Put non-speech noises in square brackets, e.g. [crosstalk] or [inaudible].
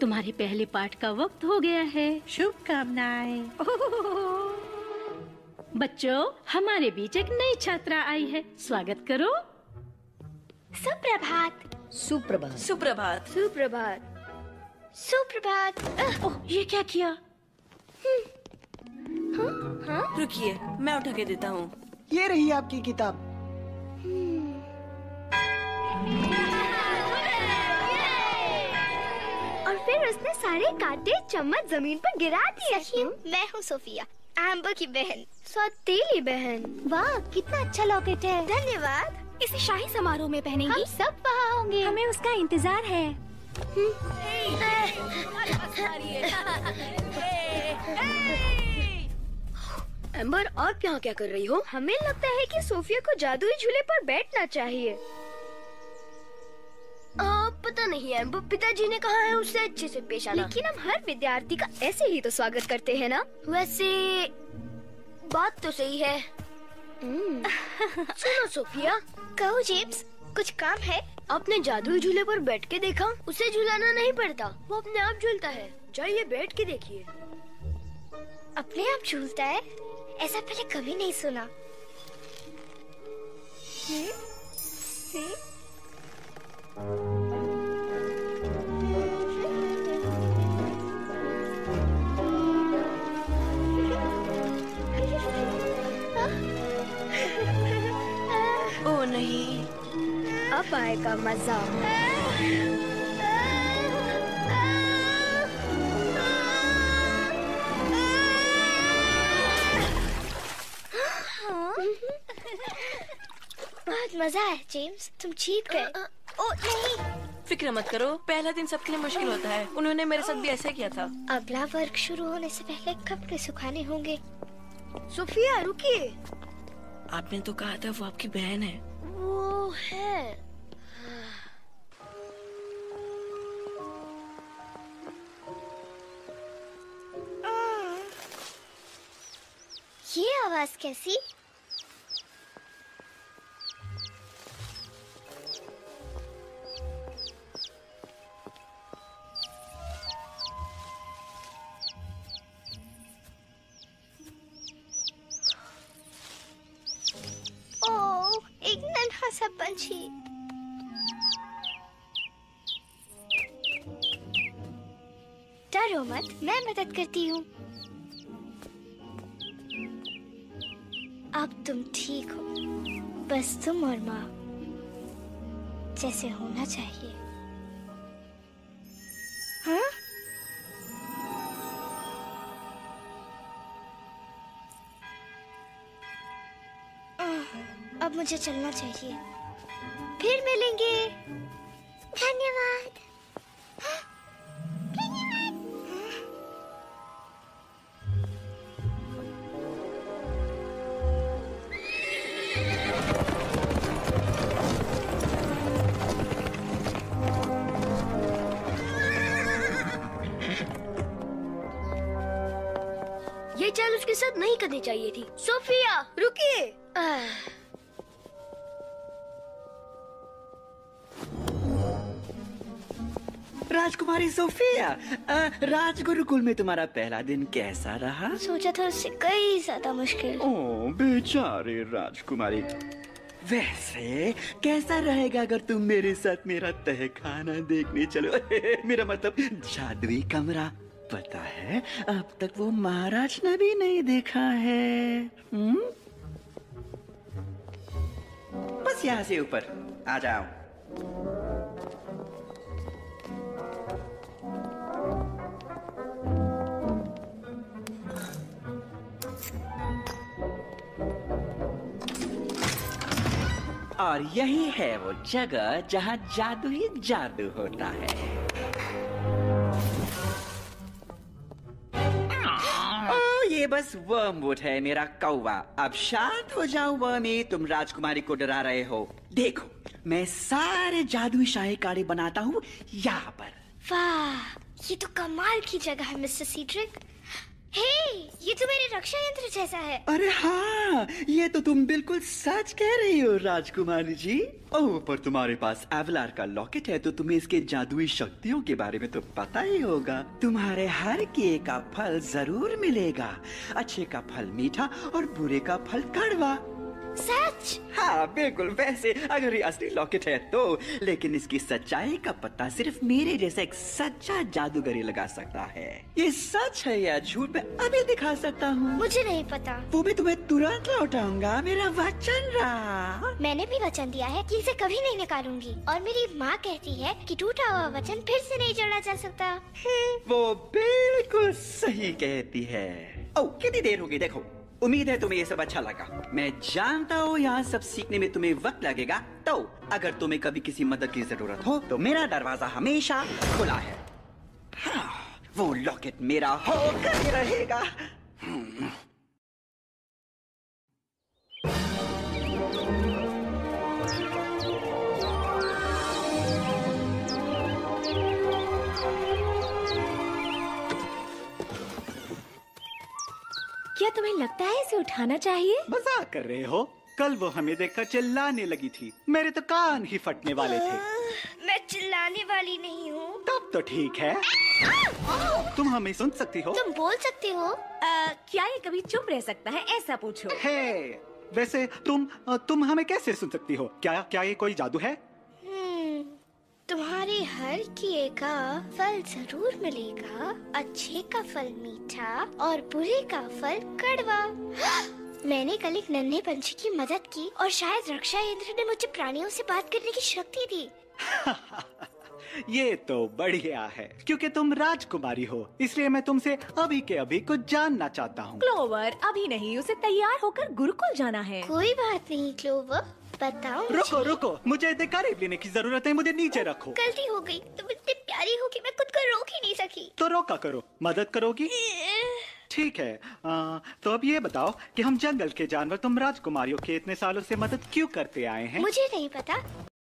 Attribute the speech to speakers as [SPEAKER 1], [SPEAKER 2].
[SPEAKER 1] तुम्हारे पहले पाठ का वक्त हो गया है।
[SPEAKER 2] शुभकामनाएँ।
[SPEAKER 1] बच्चों हमारे बीच एक नई छात्रा आई है। स्वागत करो।
[SPEAKER 3] सुप्रभात।
[SPEAKER 4] सुप्रभात।
[SPEAKER 5] सुप्रभात।
[SPEAKER 3] सुप्रभात। सुप्रभात।
[SPEAKER 1] ओह ये क्या किया?
[SPEAKER 5] रुकिए मैं उठा के देता हूँ।
[SPEAKER 4] ये रही आपकी किताब।
[SPEAKER 3] सारे कांटे चम्मच ज़मीन पर गिरा दिए मैं हूँ सोफिया एम्बर की बहन। सौतेली बहन। वाह कितना अच्छा लॉकेट है। धन्यवाद।
[SPEAKER 6] इसे शाही समारोह में पहनेंगी।
[SPEAKER 3] हम सब वहाँ होंगे।
[SPEAKER 6] हमें उसका इंतज़ार है।
[SPEAKER 3] एम्बर आप यहाँ क्या कर रही हो? हमें लगता है कि सोफिया को जादुई झूले पर बैठना चाहिए। आ, पता नहीं है पिताजी ने कहा है उससे अच्छे से पेश आना। लेकिन हम हर विद्यार्थी का ऐसे ही तो स्वागत करते हैं ना? वैसे बात तो सही है। [laughs] सुनो सोफिया। कहो जेम्स कुछ काम है? आपने जादुई झूले पर बैठ के देखा? उसे झूलाना नहीं पड़ता वो अपने आप झूलता है। जाइए बैठ के देखिए। अपने आप झूलता है? ऐसा पहले कभी नहीं सुना। हम्म?
[SPEAKER 5] ओ नहीं।
[SPEAKER 3] अब आएगा मज़ा। बहुत मज़ा है जेम्स। तुम जीत गए। ओ नहीं।
[SPEAKER 5] फ़िक्र मत करो पहला दिन सबके लिए मुश्किल होता है। उन्होंने मेरे साथ भी ऐसा किया था।
[SPEAKER 3] अगला वर्ग शुरू होने से पहले कपड़े सुखाने होंगे? सोफिया रुकिए।
[SPEAKER 5] आपने तो कहा था वो आपकी बहन है।
[SPEAKER 3] वो है। ये आवाज़ कैसी? पंछी डरो मत, मैं मदद करती हूँ। अब तुम ठीक हो। बस तुम और माँ, जैसे होना चाहिए। हाँ? अब मुझे चलना चाहिए। फिर मिलेंगे। धन्यवाद। ये चाल उसके साथ नहीं करनी चाहिए थी। सोफिया रुकिए।
[SPEAKER 2] राजकुमारी सोफिया राजगुरुकुल में तुम्हारा पहला दिन कैसा रहा?
[SPEAKER 3] सोचा था उससे कई ज़्यादा मुश्किल।
[SPEAKER 2] ओ बेचारे राजकुमारी वैसे कैसा रहेगा अगर तुम मेरे साथ मेरा तह खाना देखने चलो? [laughs] मेरा मतलब जादुई कमरा पता है? अब तक वो महाराज ने भी नहीं देखा है। हुँ? बस यहाँ से ऊपर आ जाओ। और यही है वो जगह जहाँ जादू ही जादू होता है। ये बस वर्मवुड है मेरा कौवा। अब शांत हो जाओ वर्मी तुम राजकुमारी को डरा रहे हो। देखो, मैं सारे जादुई शाही बनाता हूँ यहाँ पर।
[SPEAKER 3] वाह, ये तो कमाल की जगह है, मिस्टर सीड्रिक हे ये तो मेरे रक्षा यंत्र जैसा है।
[SPEAKER 2] अरे हाँ ये तो तुम बिल्कुल सच कह रही हो, राजकुमारी जी। ओह, पर तुम्हारे पास एवलार का लॉकेट है तो तुम्हें इसके जादुई शक्तियों के बारे में तो पता ही होगा। तुम्हारे हर किए का फल ज़रूर मिलेगा। अच्छे का फल मीठा और बुरे का फल कड़वा।
[SPEAKER 3] सच?
[SPEAKER 2] हाँ बिल्कुल वैसे अगर ये असली लॉकेट है तो लेकिन इसकी सच्चाई का पता सिर्फ़ मेरे जैसा एक सच्चा जादूगर ही लगा सकता है। ये सच है या झूठ मैं अभी दिखा सकता हूँ।
[SPEAKER 3] मुझे नहीं पता।
[SPEAKER 2] वो भी तुम्हें तुरंत लौटाऊँगा मेरा वचन रहा।
[SPEAKER 3] मैंने भी वचन दिया है कि इसे कभी नहीं निकालूँगी। और मेरी माँ कहती है कि टूटा हुआ वचन फिर से नहीं जोड़ा जा सकता।
[SPEAKER 2] वो बिल्कुल सही कहती है। ओ कितनी देर होगी देखो। उम्मीद है तुम्हें ये सब अच्छा लगा। मैं जानता हूँ यहाँ सब सीखने में तुम्हें वक्त लगेगा। तो अगर तुम्हें कभी किसी मदद की ज़रूरत हो तो मेरा दरवाज़ा हमेशा खुला है। हाँ, वो लॉकेट मेरा होकर रहेगा।
[SPEAKER 7] क्या तुम्हें लगता है इसे उठाना चाहिए?
[SPEAKER 8] मज़ाक कर रहे हो? कल वो हमें देखकर चिल्लाने लगी थी। मेरे तो कान ही फटने वाले थे।
[SPEAKER 3] मैं चिल्लाने वाली नहीं हूँ।
[SPEAKER 8] तब तो ठीक है। तुम हमें सुन सकती हो?
[SPEAKER 3] तुम बोल सकती हो।
[SPEAKER 7] अ, क्या ये कभी चुप रह सकता है? ऐसा पूछो।
[SPEAKER 8] है। वैसे तुम तुम हमें कैसे सुन सकती हो? क्या क्या ये कोई जादू है?
[SPEAKER 3] तुम्हारे हर किए का फल ज़रूर मिलेगा। अच्छे का फल मीठा और बुरे का फल कड़वा। मैंने कल एक नन्हे पंछी की मदद की और शायद रक्षा यंत्र ने मुझे प्राणियों से बात करने की शक्ति दी। [laughs]
[SPEAKER 8] ये तो बढ़िया है क्योंकि तुम राजकुमारी हो इसलिए मैं तुमसे अभी के अभी कुछ जानना चाहता हूँ।
[SPEAKER 7] क्लोवर अभी नहीं उसे तैयार होकर गुरुकुल जाना है।
[SPEAKER 3] कोई बात नहीं क्लोवर। बताओ
[SPEAKER 8] रुको रुको मुझे इतने करीब लेने की ज़रूरत है मुझे नीचे रखो।
[SPEAKER 3] गलती हो गई तुम इतनी प्यारी हो कि मैं खुद को रोक ही नहीं सकी।
[SPEAKER 8] तो रोका करो मदद करोगी? ठीक है आ, तो अब ये बताओ कि हम जंगल के जानवर तुम राजकुमारियों के इतने सालों से मदद क्यों करते आए हैं?
[SPEAKER 3] मुझे नहीं पता।